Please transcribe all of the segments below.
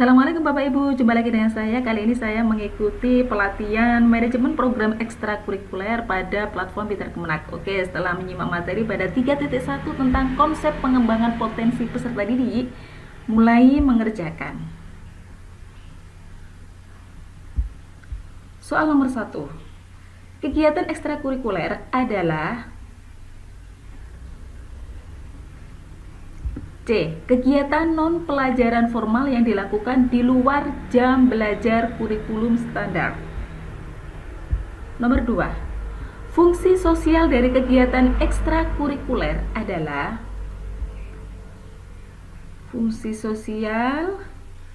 Assalamualaikum Bapak Ibu, jumpa lagi dengan saya. Kali ini saya mengikuti pelatihan manajemen program ekstrakurikuler pada platform Pintar Kemenak. Oke, setelah menyimak materi pada 3.1 tentang konsep pengembangan potensi peserta didik, mulai mengerjakan. Soal nomor 1. Kegiatan ekstrakurikuler adalah C. Kegiatan non pelajaran formal yang dilakukan di luar jam belajar kurikulum standar. Nomor 2. Fungsi sosial dari kegiatan ekstrakurikuler adalah Fungsi sosial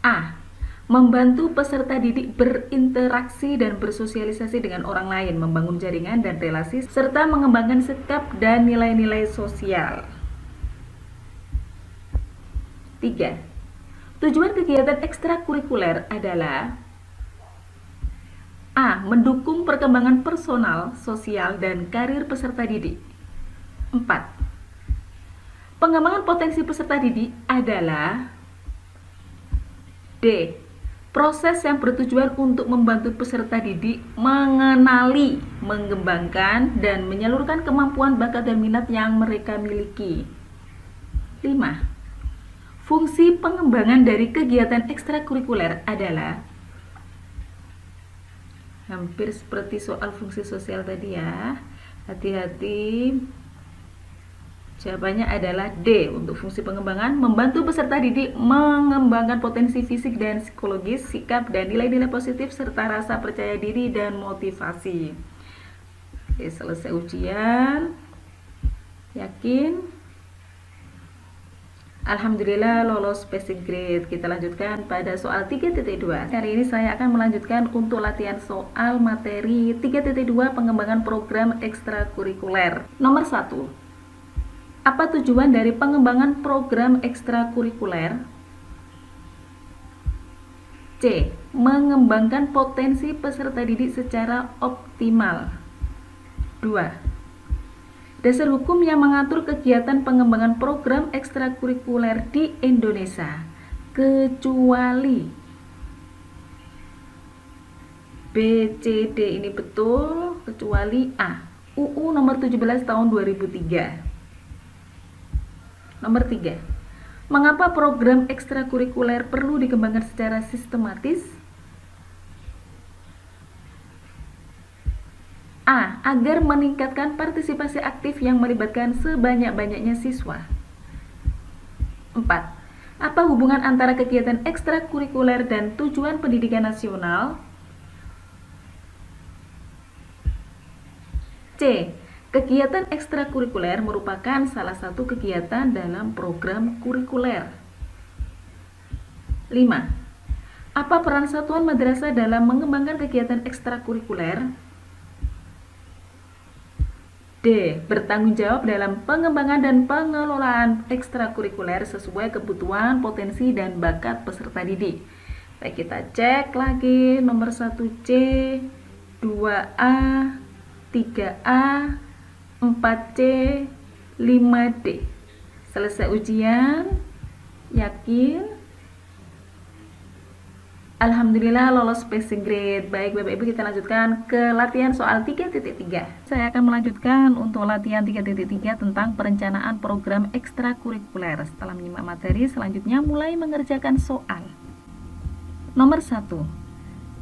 A. Membantu peserta didik berinteraksi dan bersosialisasi dengan orang lain, membangun jaringan dan relasi, serta mengembangkan sikap dan nilai-nilai sosial. 3. Tujuan kegiatan ekstrakurikuler adalah A. Mendukung perkembangan personal, sosial, dan karir peserta didik 4. Pengembangan potensi peserta didik adalah D. Proses yang bertujuan untuk membantu peserta didik mengenali, mengembangkan, dan menyalurkan kemampuan bakat dan minat yang mereka miliki. 5. Fungsi pengembangan dari kegiatan ekstrakurikuler adalah hampir seperti soal fungsi sosial tadi ya. Hati-hati Jawabannya adalah D untuk fungsi pengembangan membantu peserta didik mengembangkan potensi fisik dan psikologis, sikap dan nilai-nilai positif serta rasa percaya diri dan motivasi. Oke, selesai ujian. Yakin? Alhamdulillah lolos passing grade. Kita lanjutkan pada soal 3.2. Kali ini saya akan melanjutkan untuk latihan soal materi 3.2 pengembangan program ekstrakurikuler. Nomor 1 apa tujuan dari pengembangan program ekstrakurikuler? C. Mengembangkan potensi peserta didik secara optimal. 2. Dasar hukum yang mengatur kegiatan pengembangan program ekstrakurikuler di Indonesia, kecuali B, C, D ini betul, kecuali A. UU nomor 17 tahun 2003. Nomor 3. Mengapa program ekstrakurikuler perlu dikembangkan secara sistematis? A. Agar meningkatkan partisipasi aktif yang melibatkan sebanyak-banyaknya siswa. 4. Apa hubungan antara kegiatan ekstrakurikuler dan tujuan pendidikan nasional? C. Kegiatan ekstrakurikuler merupakan salah satu kegiatan dalam program kurikuler. 5. Apa peran satuan madrasah dalam mengembangkan kegiatan ekstrakurikuler? Bertanggung jawab dalam pengembangan dan pengelolaan ekstrakurikuler sesuai kebutuhan, potensi, dan bakat peserta didik. Baik, kita cek lagi nomor 1C, 2A, 3A, 4C 5D selesai ujian yakin Alhamdulillah lolos passing grade. Baik Bapak Ibu kita lanjutkan ke latihan soal 3.3 Saya akan melanjutkan untuk latihan 3.3 tentang perencanaan program ekstrakurikuler. Setelah menyimak materi selanjutnya mulai mengerjakan soal. Nomor 1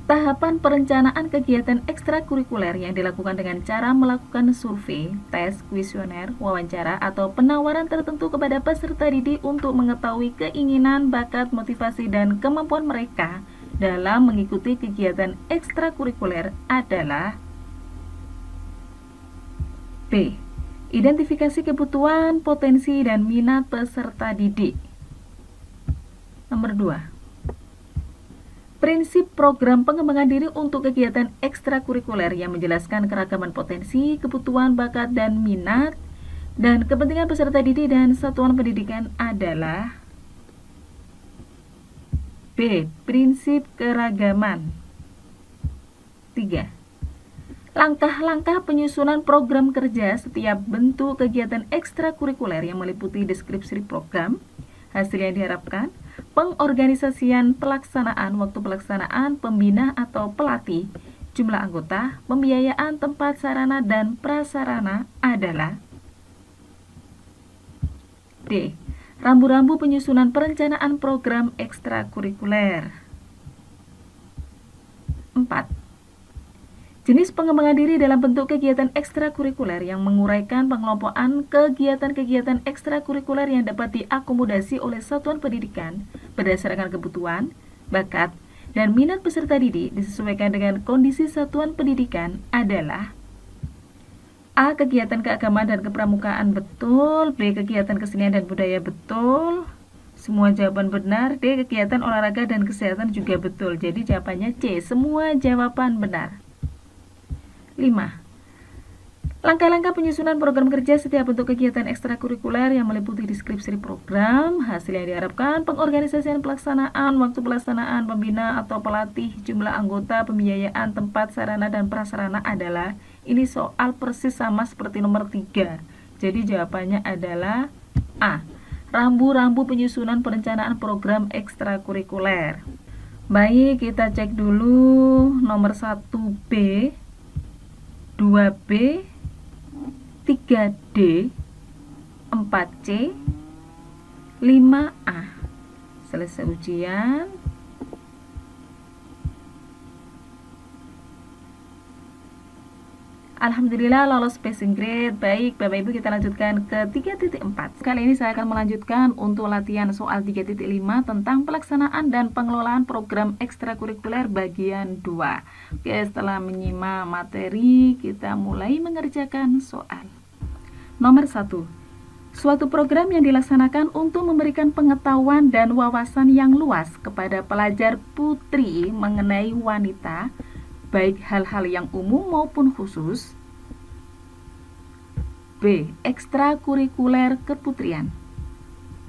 Tahapan perencanaan kegiatan ekstrakurikuler yang dilakukan dengan cara melakukan survei, tes, kuesioner, wawancara, atau penawaran tertentu kepada peserta didik untuk mengetahui keinginan, bakat, motivasi, dan kemampuan mereka dalam mengikuti kegiatan ekstrakurikuler adalah B. Identifikasi kebutuhan, potensi, dan minat peserta didik. Nomor 2 Prinsip program pengembangan diri untuk kegiatan ekstrakurikuler yang menjelaskan keragaman potensi, kebutuhan, bakat, dan minat, dan kepentingan peserta didik dan satuan pendidikan adalah B. Prinsip keragaman 3. Langkah-langkah penyusunan program kerja setiap bentuk kegiatan ekstrakurikuler yang meliputi deskripsi program, hasil yang diharapkan, pengorganisasian pelaksanaan waktu pelaksanaan pembina atau pelatih jumlah anggota pembiayaan tempat sarana dan prasarana adalah D. Rambu-rambu penyusunan perencanaan program ekstrakurikuler 4. Jenis pengembangan diri dalam bentuk kegiatan ekstrakurikuler yang menguraikan pengelompokan kegiatan-kegiatan ekstrakurikuler yang dapat diakomodasi oleh satuan pendidikan berdasarkan kebutuhan, bakat, dan minat peserta didik disesuaikan dengan kondisi satuan pendidikan adalah A. Kegiatan keagamaan dan kepramukaan betul B. Kegiatan kesenian dan budaya betul Semua jawaban benar D. Kegiatan olahraga dan kesehatan juga betul Jadi jawabannya C Semua jawaban benar 5. Langkah-langkah penyusunan program kerja setiap bentuk kegiatan ekstrakurikuler yang meliputi deskripsi program, hasil yang diharapkan, pengorganisasian pelaksanaan, waktu pelaksanaan, pembina atau pelatih, jumlah anggota, pembiayaan, tempat, sarana, dan prasarana adalah ini soal persis sama seperti nomor 3. Jadi jawabannya adalah A. Rambu-rambu penyusunan perencanaan program ekstrakurikuler. Baik, kita cek dulu nomor 1B 2B 3D 4C 5A selesai ujian Alhamdulillah lolos passing grade. Baik, Bapak Ibu kita lanjutkan ke 3.4. Kali ini saya akan melanjutkan untuk latihan soal 3.5 tentang pelaksanaan dan pengelolaan program ekstrakurikuler bagian 2. Oke, setelah menyimak materi, kita mulai mengerjakan soal. Nomor 1. Suatu program yang dilaksanakan untuk memberikan pengetahuan dan wawasan yang luas kepada pelajar putri mengenai wanita baik hal-hal yang umum maupun khusus. B. Ekstrakurikuler keputrian.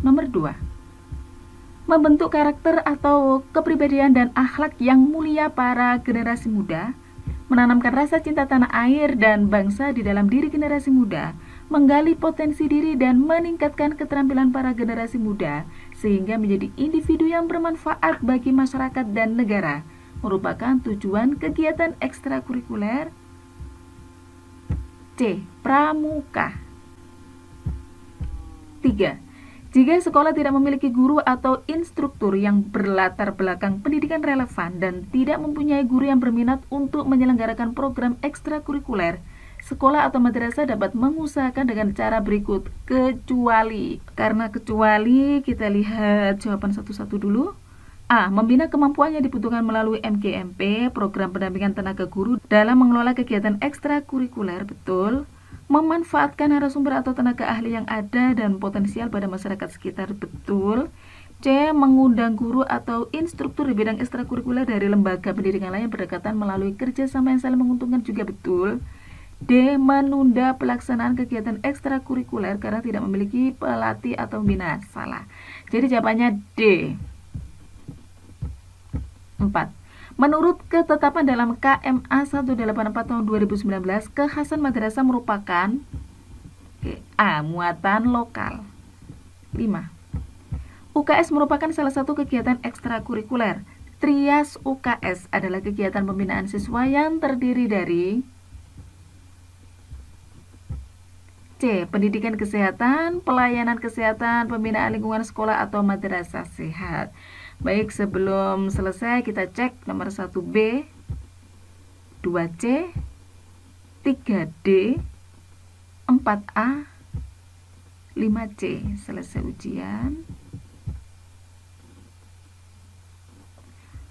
Nomor 2. Membentuk karakter atau kepribadian dan akhlak yang mulia para generasi muda, menanamkan rasa cinta tanah air dan bangsa di dalam diri generasi muda, menggali potensi diri dan meningkatkan keterampilan para generasi muda sehingga menjadi individu yang bermanfaat bagi masyarakat dan negara merupakan tujuan kegiatan ekstrakurikuler C. Pramuka 3. Jika sekolah tidak memiliki guru atau instruktur yang berlatar belakang pendidikan relevan dan tidak mempunyai guru yang berminat untuk menyelenggarakan program ekstrakurikuler, sekolah atau madrasah dapat mengusahakan dengan cara berikut kecuali karena kecuali kita lihat jawaban satu-satu dulu A. Membina kemampuan yang dibutuhkan melalui MGMP, program pendampingan tenaga guru dalam mengelola kegiatan ekstrakurikuler, betul. Memanfaatkan narasumber atau tenaga ahli yang ada dan potensial pada masyarakat sekitar, betul. C. Mengundang guru atau instruktur di bidang ekstrakurikuler dari lembaga pendidikan lain berdekatan melalui kerjasama yang saling menguntungkan juga betul. D. Menunda pelaksanaan kegiatan ekstrakurikuler karena tidak memiliki pelatih atau pembina. Salah. Jadi jawabannya D. 4. Menurut ketetapan dalam KMA 184 tahun 2019, kekhasan madrasah merupakan A. Muatan lokal 5. UKS merupakan salah satu kegiatan ekstrakurikuler. Trias UKS adalah kegiatan pembinaan siswa yang terdiri dari C. Pendidikan kesehatan, pelayanan kesehatan, pembinaan lingkungan sekolah atau madrasah sehat. Baik, sebelum selesai kita cek nomor 1B, 2C, 3D, 4A, 5C. Selesai ujian.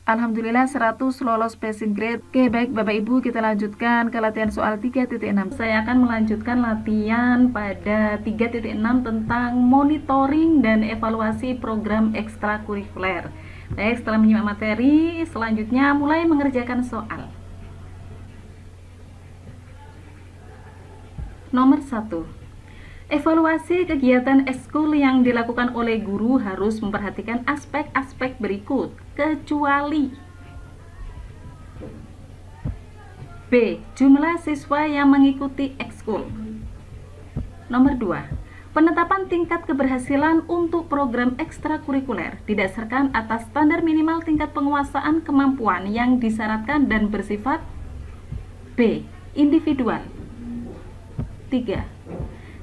Alhamdulillah 100 lolos passing grade. Oke baik Bapak Ibu kita lanjutkan ke latihan soal 3.6 Saya akan melanjutkan latihan pada 3.6 tentang monitoring dan evaluasi program ekstrakurikuler. Baik setelah menyimak materi selanjutnya mulai mengerjakan soal. Nomor 1 Evaluasi kegiatan eskul yang dilakukan oleh guru harus memperhatikan aspek-aspek berikut, kecuali B. Jumlah siswa yang mengikuti ekskul Nomor 2 Penetapan tingkat keberhasilan untuk program ekstrakurikuler didasarkan atas standar minimal tingkat penguasaan kemampuan yang disyaratkan dan bersifat B. Individual 3.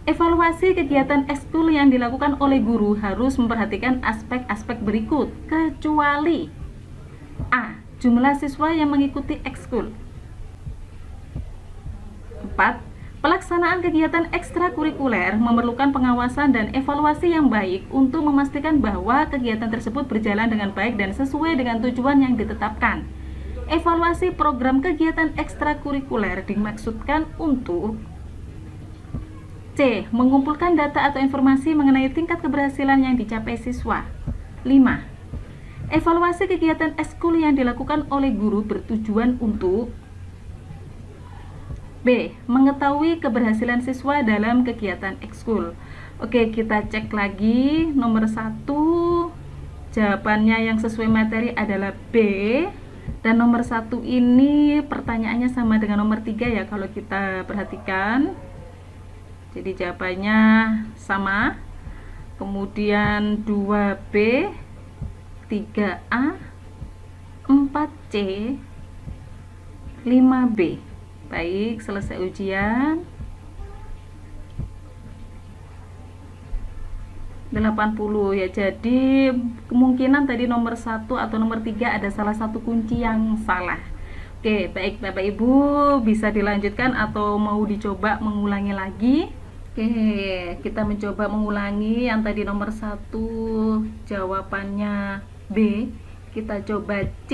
Evaluasi kegiatan ekskul yang dilakukan oleh guru harus memperhatikan aspek-aspek berikut kecuali A. Jumlah siswa yang mengikuti ekskul 4 Pelaksanaan kegiatan ekstrakurikuler memerlukan pengawasan dan evaluasi yang baik untuk memastikan bahwa kegiatan tersebut berjalan dengan baik dan sesuai dengan tujuan yang ditetapkan. Evaluasi program kegiatan ekstrakurikuler dimaksudkan untuk C. Mengumpulkan data atau informasi mengenai tingkat keberhasilan yang dicapai siswa 5. Evaluasi kegiatan ekskul yang dilakukan oleh guru bertujuan untuk B. Mengetahui keberhasilan siswa dalam kegiatan ekskul. Oke, kita cek lagi. Nomor satu, jawabannya yang sesuai materi adalah B. Dan nomor satu ini pertanyaannya sama dengan nomor tiga ya kalau kita perhatikan. Jadi jawabannya sama. Kemudian 2B, 3A, 4C, 5B. Baik, selesai ujian. 80 ya jadi kemungkinan tadi nomor satu atau nomor tiga ada salah satu kunci yang salah Oke baik Bapak Ibu bisa dilanjutkan atau mau dicoba mengulangi lagi Oke kita mencoba mengulangi yang tadi nomor satu jawabannya B kita coba C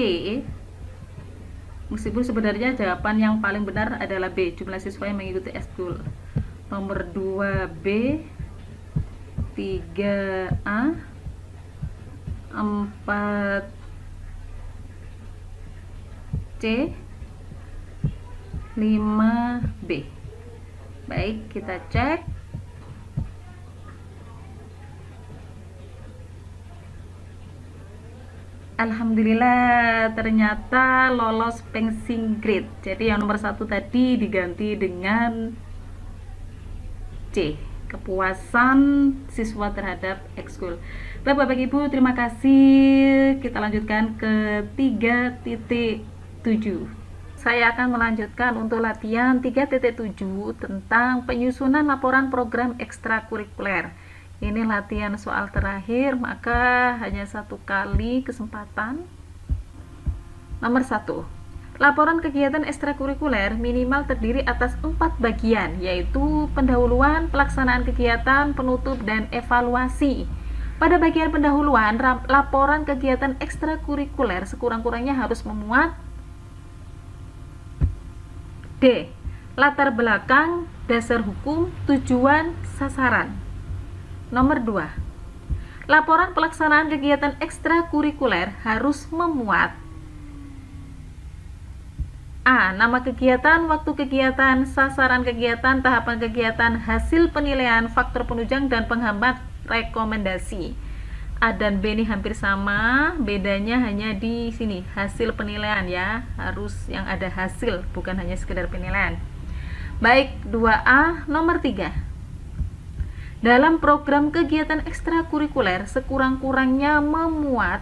Meskipun sebenarnya jawaban yang paling benar adalah B, jumlah siswa yang mengikuti eskul. Nomor 2B, 3A, 4C, 5B. Baik, kita cek. Alhamdulillah ternyata lolos pensing grade. Jadi yang nomor satu tadi diganti dengan C. Kepuasan siswa terhadap ekskul. Bapak-bapak ibu terima kasih. Kita lanjutkan ke 3.7 saya akan melanjutkan untuk latihan 3.7 tentang penyusunan laporan program ekstrakurikuler. Ini latihan soal terakhir maka hanya satu kali kesempatan. Nomor satu laporan kegiatan ekstrakurikuler minimal terdiri atas empat bagian yaitu pendahuluan pelaksanaan kegiatan penutup dan evaluasi. Pada bagian pendahuluan laporan kegiatan ekstrakurikuler sekurang-kurangnya harus memuat D latar belakang dasar hukum tujuan sasaran Nomor 2. Laporan pelaksanaan kegiatan ekstrakurikuler harus memuat A. Nama kegiatan, waktu kegiatan, sasaran kegiatan, tahapan kegiatan, hasil penilaian, faktor penunjang dan penghambat rekomendasi. A dan B ini hampir sama, bedanya hanya di sini, hasil penilaian ya. Harus yang ada hasil, bukan hanya sekedar penilaian. Baik, 2A, nomor 3 dalam program kegiatan ekstrakurikuler sekurang-kurangnya memuat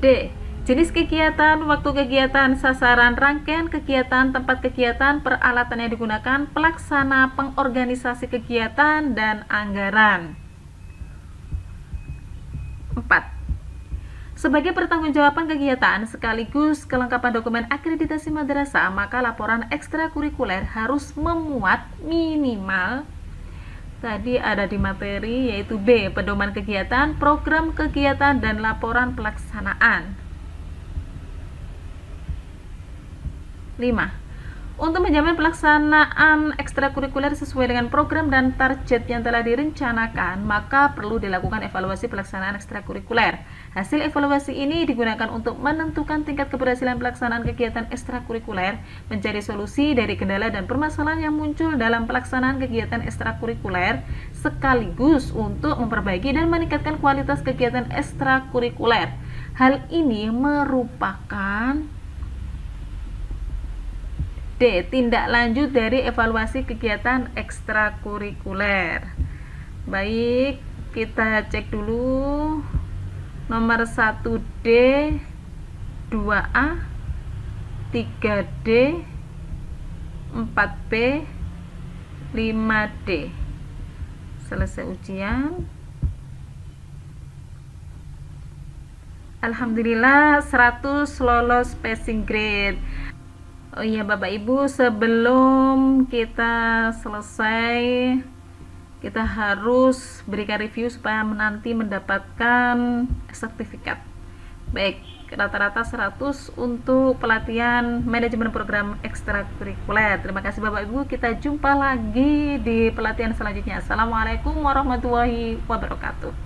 D. Jenis kegiatan, waktu kegiatan, sasaran, rangkaian kegiatan, tempat kegiatan, peralatan yang digunakan, pelaksana, pengorganisasi kegiatan, dan anggaran. 4. Sebagai pertanggungjawaban kegiatan sekaligus kelengkapan dokumen akreditasi madrasah, maka laporan ekstrakurikuler harus memuat minimal tadi ada di materi yaitu B, pedoman kegiatan, program kegiatan dan laporan pelaksanaan. 5. Untuk menjamin pelaksanaan ekstrakurikuler sesuai dengan program dan target yang telah direncanakan, maka perlu dilakukan evaluasi pelaksanaan ekstrakurikuler. Hasil evaluasi ini digunakan untuk menentukan tingkat keberhasilan pelaksanaan kegiatan ekstrakurikuler, mencari solusi dari kendala dan permasalahan yang muncul dalam pelaksanaan kegiatan ekstrakurikuler, sekaligus untuk memperbaiki dan meningkatkan kualitas kegiatan ekstrakurikuler. Hal ini merupakan D. Tindak lanjut dari evaluasi kegiatan ekstrakurikuler. Baik, kita cek dulu nomor 1D, 2A, 3D, 4B, 5D. Selesai ujian. Alhamdulillah 100 lolos passing grade. Oh iya Bapak Ibu, sebelum kita selesai kita harus berikan review supaya nanti mendapatkan sertifikat. Baik, rata-rata 100 untuk pelatihan manajemen program ekstrakurikuler. Terima kasih Bapak Ibu, kita jumpa lagi di pelatihan selanjutnya. Assalamualaikum warahmatullahi wabarakatuh.